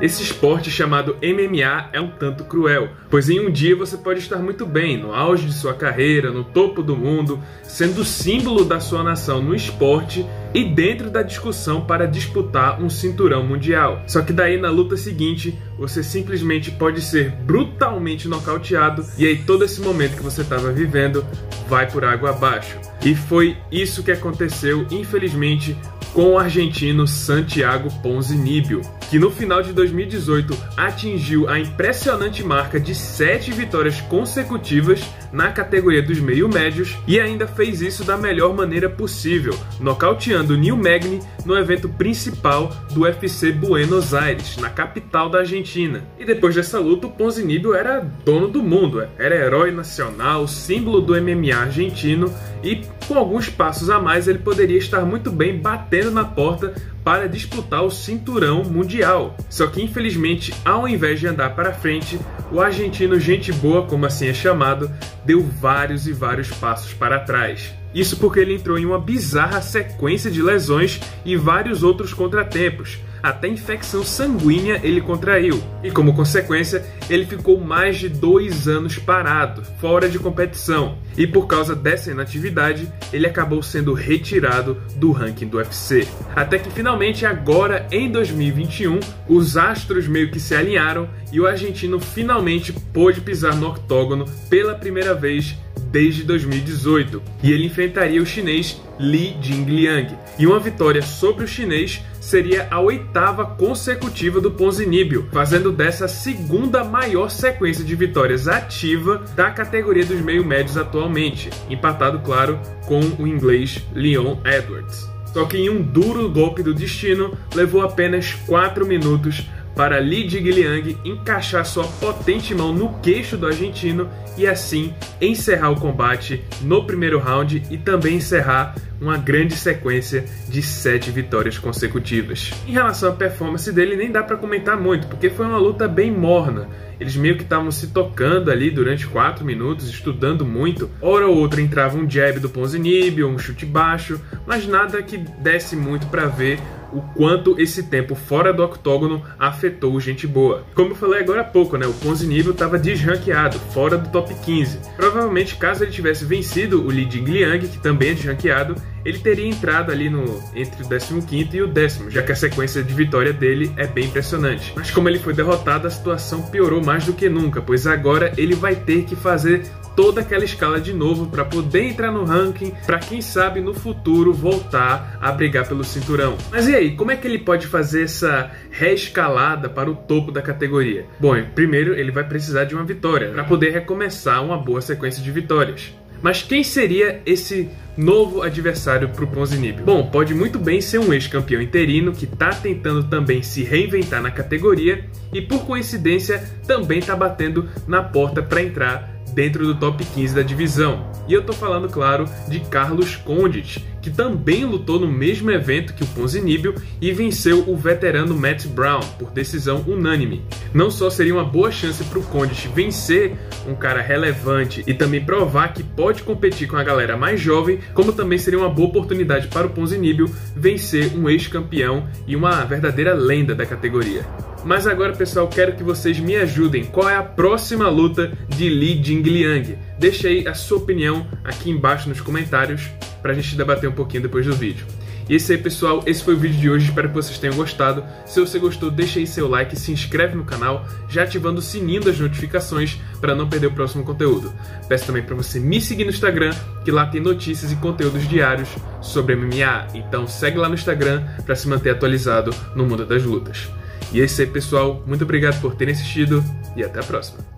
Esse esporte chamado MMA é um tanto cruel, pois em um dia você pode estar muito bem, no auge de sua carreira, no topo do mundo, sendo símbolo da sua nação no esporte e dentro da discussão para disputar um cinturão mundial. Só que daí na luta seguinte, você simplesmente pode ser brutalmente nocauteado e aí todo esse momento que você estava vivendo vai por água abaixo. E foi isso que aconteceu, infelizmente, com o argentino Santiago Ponzinibbio, que no final de 2018 atingiu a impressionante marca de 7 vitórias consecutivas na categoria dos meio-médios e ainda fez isso da melhor maneira possível, nocauteando Neil Magny no evento principal do UFC Buenos Aires, na capital da Argentina. E depois dessa luta, o Ponzinibbio era dono do mundo, era herói nacional, símbolo do MMA argentino e com alguns passos a mais ele poderia estar muito bem batendo na porta para disputar o cinturão mundial. Só que infelizmente, ao invés de andar para frente, o argentino gente boa, como assim é chamado, deu vários e vários passos para trás. Isso porque ele entrou em uma bizarra sequência de lesões e vários outros contratempos até infecção sanguínea ele contraiu. E como consequência, ele ficou mais de dois anos parado, fora de competição. E por causa dessa inatividade, ele acabou sendo retirado do ranking do UFC. Até que finalmente, agora em 2021, os astros meio que se alinharam e o argentino finalmente pôde pisar no octógono pela primeira vez desde 2018. E ele enfrentaria o chinês Li Jingliang. E uma vitória sobre o chinês seria a oitava consecutiva do Ponzinibbio, fazendo dessa a segunda maior sequência de vitórias ativa da categoria dos meio-médios atualmente, empatado, claro, com o inglês Leon Edwards. Só que em um duro golpe do destino, levou apenas 4 minutos para Li Jingliang encaixar sua potente mão no queixo do argentino e assim encerrar o combate no primeiro round e também encerrar uma grande sequência de sete vitórias consecutivas. Em relação à performance dele, nem dá para comentar muito, porque foi uma luta bem morna. Eles meio que estavam se tocando ali durante 4 minutos, estudando muito. Hora ou outra entrava um jab do Ponzinibbio, um chute baixo, mas nada que desse muito para ver o quanto esse tempo fora do octógono afetou gente boa. Como eu falei agora há pouco, né, o Ponzinibbio estava desranqueado, fora do top 15. Provavelmente, caso ele tivesse vencido o Li Jingliang, que também é desranqueado, ele teria entrado ali no entre o 15 e o décimo, já que a sequência de vitória dele é bem impressionante. Mas como ele foi derrotado, a situação piorou mais do que nunca, pois agora ele vai ter que fazer toda aquela escala de novo para poder entrar no ranking, para quem sabe no futuro voltar a brigar pelo cinturão. Mas e aí, como é que ele pode fazer essa reescalada para o topo da categoria? Bom, primeiro ele vai precisar de uma vitória para poder recomeçar uma boa sequência de vitórias. Mas quem seria esse novo adversário para o Ponzinibbio? Bom, pode muito bem ser um ex-campeão interino que está tentando também se reinventar na categoria e por coincidência também está batendo na porta para entrar dentro do top 15 da divisão. E eu tô falando, claro, de Carlos Condit, que também lutou no mesmo evento que o Ponzinibbio e venceu o veterano Matt Brown por decisão unânime. Não só seria uma boa chance para o Condit vencer um cara relevante e também provar que pode competir com a galera mais jovem, como também seria uma boa oportunidade para o Ponzinibbio vencer um ex-campeão e uma verdadeira lenda da categoria. Mas agora, pessoal, quero que vocês me ajudem. Qual é a próxima luta de Li Jingliang? Deixe aí a sua opinião aqui embaixo nos comentários para a gente debater um pouquinho depois do vídeo. E é aí, pessoal. Esse foi o vídeo de hoje. Espero que vocês tenham gostado. Se você gostou, deixa aí seu like, se inscreve no canal, já ativando o sininho das notificações para não perder o próximo conteúdo. Peço também para você me seguir no Instagram, que lá tem notícias e conteúdos diários sobre MMA. Então segue lá no Instagram para se manter atualizado no mundo das lutas. E é isso aí, pessoal. Muito obrigado por terem assistido e até a próxima.